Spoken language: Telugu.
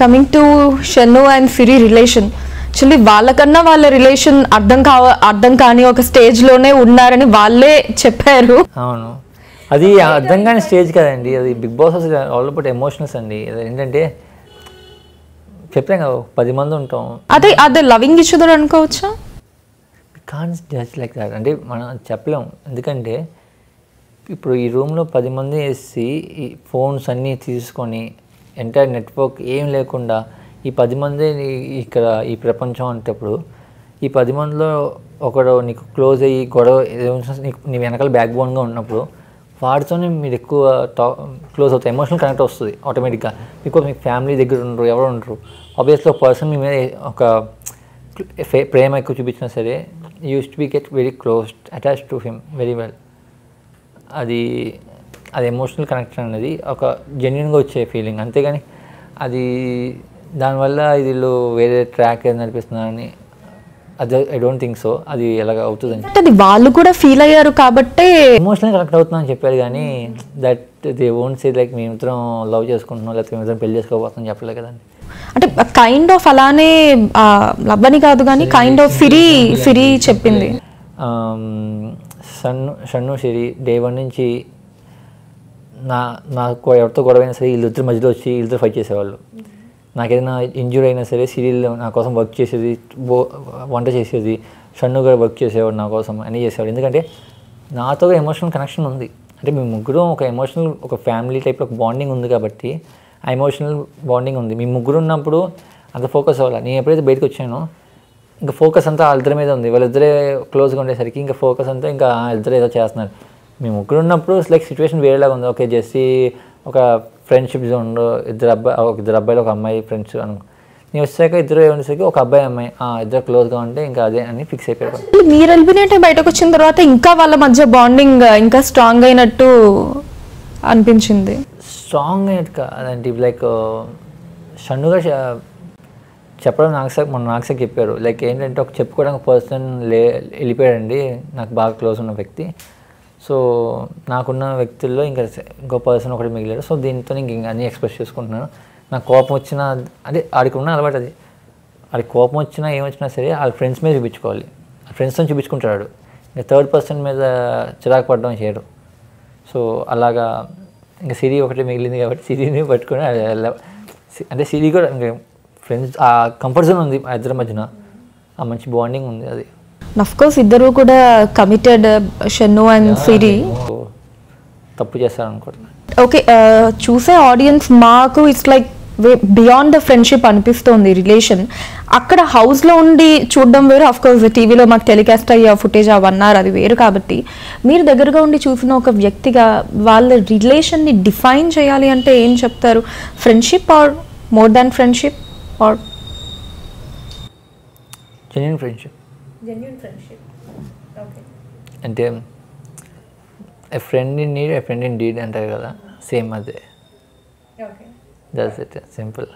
Coming to Shannu and Siri relation actually వాళ్ళకన్నా వాళ్ళ రిలేషన్ అర్థం కావ అర్థం కాని ఒక స్టేజ్లోనే ఉన్నారని వాళ్ళే చెప్పారు. అవును. అది అర్థం కాని స్టేజ్ కదండి. అది బిగ్ బాస్ అసలు ఆల్ అబౌట్ ఎమోషనల్స్ అండి. ఏంటంటే చెప్పాం కదా పది మంది ఉంటాం. అదే అదే లవింగ్ ఇచ్చుదర్ అనుకోవచ్చా? కాన్స్ జడ్జ్ లైక్ దాట్ అంటే మనం చెప్పలేం. ఎందుకంటే ఇప్పుడు ఈ రూమ్లో పది మంది వేసి ఈ ఫోన్స్ అన్నీ తీసుకొని ఎంటైర్ నెట్వర్క్ ఏం లేకుండా ఈ పది మంది ఇక్కడ ఈ ప్రపంచం అంటప్పుడు ఈ పది మందిలో ఒకడు నీకు క్లోజ్ అయ్యి గొడవ ఏదో నీకు నీ వెనకాల బ్యాక్ బోన్గా ఉన్నప్పుడు వాడితోనే మీరు ఎక్కువ టా క్లోజ్ అవుతాయి. ఎమోషనల్ కనెక్ట్ వస్తుంది ఆటోమేటిక్గా బికాజ్ మీ ఫ్యామిలీ దగ్గర ఉండరు ఎవరు ఉండరు. ఆబ్వియస్లీ ఒక పర్సన్ మీ మీద ఒక ప్రేమ ఎక్కువ చూపించినా సరే used to be get very close attach to him very well అది అది ఎమోషనల్ కనెక్షన్ అనేది ఒక జెన్యున్గా వచ్చే ఫీలింగ్ అంతేగాని అది దానివల్ల వీళ్ళు వేరే ట్రాక్ ఏదో నడిపిస్తున్నారని అది ఐ డోంట్ థింక్ సో అది ఎలాగ అవుతుందని అంటే అది వాళ్ళు కూడా ఫీల్ అయ్యారు కాబట్టే ఎమోషనల్ కనెక్ట్ అవుతుందని చెప్పారు కానీ that they won't say like మేమిద్దరం లవ్ చేసుకుంటున్నాం లేకపోతే మేమిద్దరం పెళ్ళి చేసుకోబోతున్నాం చెప్పలేదు కదండి. అంటే కైండ్ ఆఫ్ అలానే లవ్ అని కాదు కానీ కైండ్ ఆఫ్ సిరి సిరి చెప్పింది. సన్ను షన్ను సిరి డే వన్ నుంచి నా నాకు ఎవరితో గొడవ అయినా సరే వీళ్ళిద్దరు మధ్యలో వచ్చి వీళ్ళిద్దరు ఫైట్ చేసేవాళ్ళు. నాకు ఏదైనా ఇంజూరీ అయినా సరే సీరియల్లో నా కోసం వర్క్ చేసేది బో వంట చేసేది షన్ను గారు వర్క్ చేసేవాడు నా కోసం అన్నీ చేసేవాడు. ఎందుకంటే నాతో ఎమోషనల్ కనెక్షన్ ఉంది. అంటే మేము ముగ్గురు ఒక ఎమోషనల్ ఒక ఫ్యామిలీ టైప్ ఒక బాండింగ్ ఉంది కాబట్టి ఆ ఎమోషనల్ బాండింగ్ ఉంది. మీ ముగ్గురు ఉన్నప్పుడు అంత ఫోకస్ అవ్వాలి? నేను ఎప్పుడైతే బయటకు వచ్చానో ఇంకా ఫోకస్ అంతా వాళ్ళిద్దరి మీద ఉంది. వాళ్ళిద్దరే క్లోజ్గా ఉండేసరికి ఇంకా ఫోకస్ అంతా ఇంకా ఇద్దరు ఏదో చేస్తున్నారు. మేము ముగ్గురు ఉన్నప్పుడు లైక్ సిచ్యువేషన్ వేరేలాగా ఉంది. ఓకే జెస్సీ ఒక ఫ్రెండ్షిప్ జోన్ ఇద్దరు అబ్బాయి ఒక ఇద్దరు అబ్బాయిలు ఒక అమ్మాయి ఫ్రెండ్స్ అను. నేను వచ్చాక ఇద్దరు ఉండేసరికి ఒక అబ్బాయి అమ్మాయి ఆ, ఇద్దరు క్లోజ్గా ఉంటే ఇంకా అదే అని ఫిక్స్ అయిపోయారు. మీరు ఎలిమినేట్ బయటకు వచ్చిన తర్వాత ఇంకా వాళ్ళ మధ్య బాండింగ్ ఇంకా స్ట్రాంగ్ అయినట్టు అనిపించింది. స్ట్రాంగ్ అయినట్టు కాదంటే లైక్ షన్నుగా చెప్పడం నాకు సార్ మొన్న నాకు సార్ చెప్పారు. లైక్ ఏంటంటే ఒక చెప్పుకోవడానికి పర్సన్ లే వెళ్ళిపోయాడండి నాకు బాగా క్లోజ్ ఉన్న వ్యక్తి. సో నాకున్న వ్యక్తుల్లో ఇంకా ఇంకో పర్సన్ ఒకటి మిగిలాడు. సో దీంతో ఇంక ఇంకా అన్నీ ఎక్స్ప్రెస్ చేసుకుంటున్నాను. నాకు కోపం వచ్చినా అదే ఆడికి ఉన్న అలవాటు అది. ఆడికి కోపం వచ్చినా ఏమొచ్చినా సరే వాళ్ళ ఫ్రెండ్స్ మీద చూపించుకోవాలి. ఫ్రెండ్స్తో చూపించుకుంటాడు. ఇంకా థర్డ్ పర్సన్ మీద చిరాకు పడడం చేయడు. సో అలాగా ఇంకా సిరి ఒకటి మిగిలింది కాబట్టి సిరిని పట్టుకొని అంటే సిరి కూడా ఇంకా ఫ్రెండ్స్ ఆ కంఫర్ట్ జోన్ ఉంది ఆ ఇద్దరి మధ్యన. ఆ మంచి బాండింగ్ ఉంది అది. కోర్స్ ఇద్దరు కూడా కమిటెడ్ షన్ను అండ్ సిరి తప్పు చేస్తాను అనుకుంటున్నాను ఓకే చూసే ఆడియన్స్ మాకు it's like beyond the friendship అనిపిస్తోంది రిలేషన్ అక్కడ హౌస్లో ఉండి చూడడం వేరు. కోర్స్ టీవీలో మాకు టెలికాస్ట్ అయ్యే ఫుటేజ్ అవన్నారు అది వేరు కాబట్టి. మీరు దగ్గరగా ఉండి చూసిన ఒక వ్యక్తిగా వాళ్ళ రిలేషన్ని డిఫైన్ చేయాలి అంటే ఏం చెప్తారు? Friendship or more than friendship or genuine friendship Genuine friendship. Okay. And then a friend in need, a friend indeed, and I will, uh, same as they. Okay. That's it, simple.